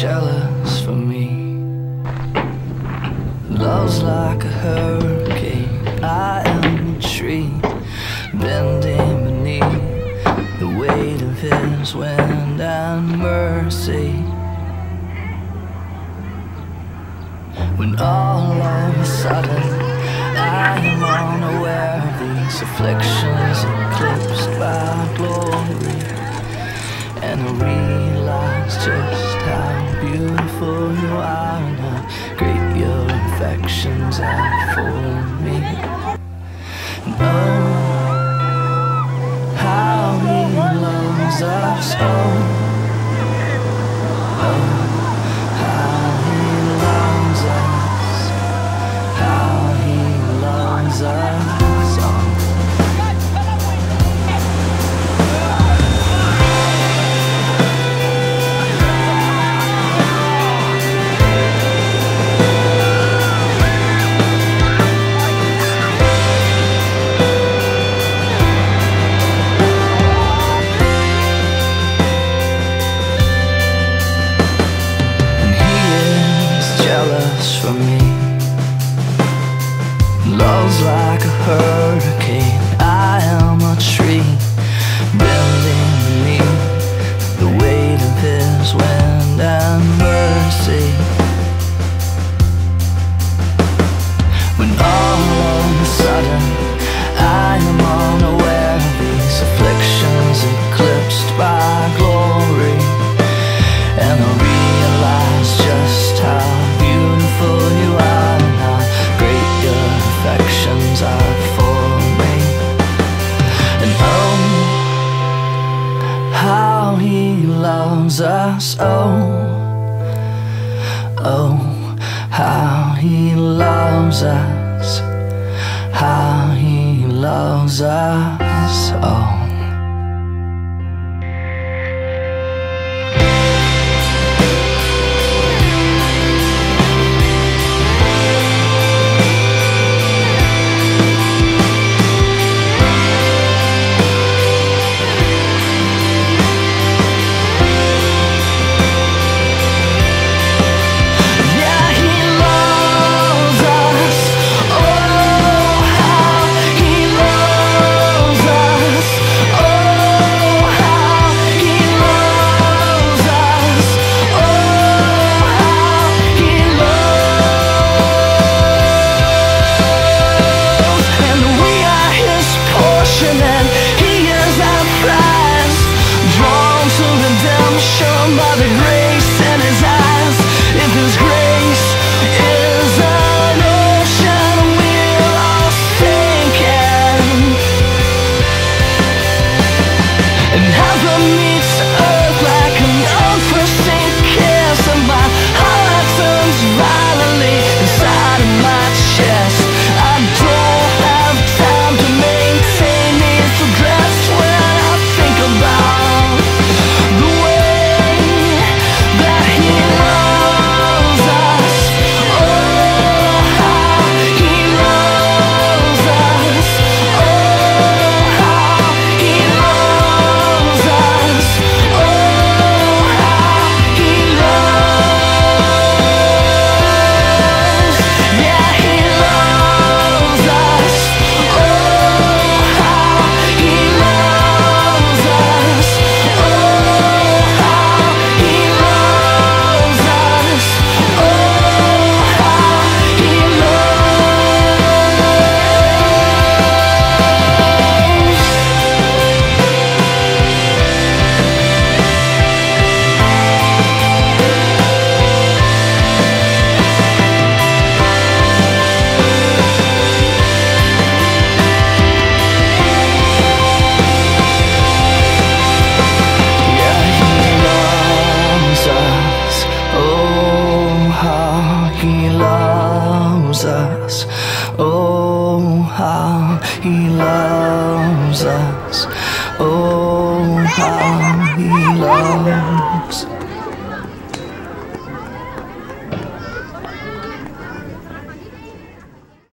jealous for me. Love's like a hurricane, I am a tree, bending beneath the weight of his wind and mercy. When all of a sudden I am unaware of these afflictions eclipsed by glory, and I realize just how beautiful you are now. Great your affections are for me. And oh, how he loves us all. for me. Love's like a hurricane. us. Oh, oh, how he loves us. How he loves us. Oh. loves us. Oh, how he loves us. Oh, how he loves us.